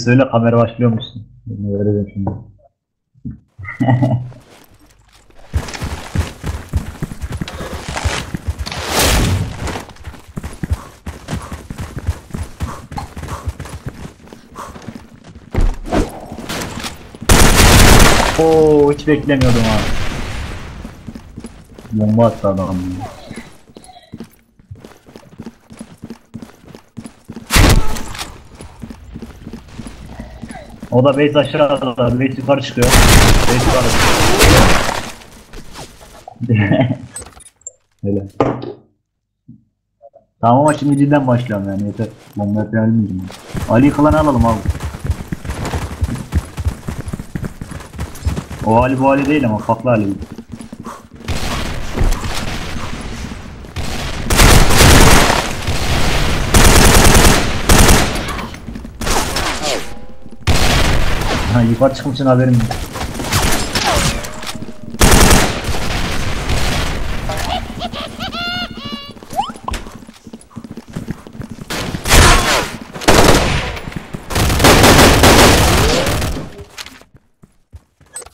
söyle kamera başlıyormuşsun. Bunu vereceğim şimdi. Oo hiç beklemiyordum ha. Bomba attı adam. O da base aşağıda, base yukarı çıkıyor. Base yukarı Öyle. Tamam ama şimdi cidden başlayalım yani yeter. Bomba yapmayalım? Ali kılanı alalım abi. O Ali bu Ali değil ama farklı Ali. Ha yukarı çıkmışsın haberim yok.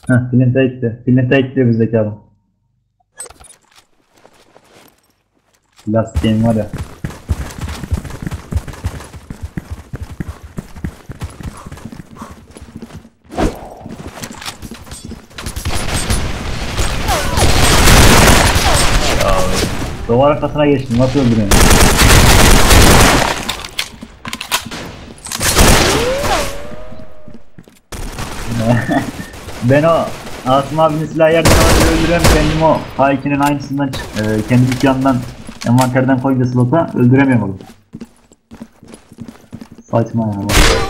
Heh, Flint'e gitti. Flint'e gitti bizdeki adam. Last game var. Ya, Duvar arkasına geçtim. Nasıl öldürüyorsun? Ben o Asım abinin silahı yerden alınca öldürüyorum kendim o H2'nin aynısından e, kendi dükkanından envanterden koydu slota öldüremiyorum onu. Saçma ya. vallahi.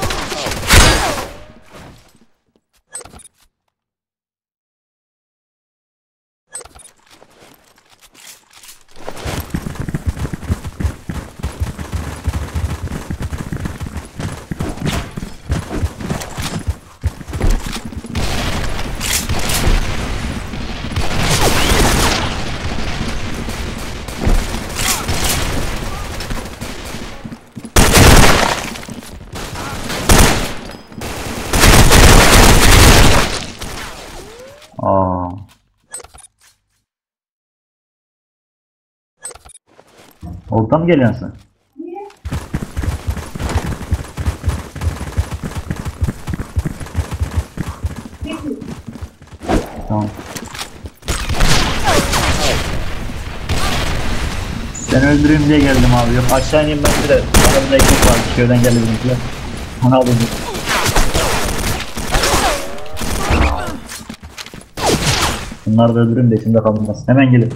Aa. Orta mı geliyorsun sen? Tamam. Seni öldüreyim diye geldim abi. Yok aşağı ineyim ben. Bana bir ekmek var. Köyden geldi bizimkiler. Onu alayım. Bunları da öldürün de içimde kalmaz. Hemen gelin.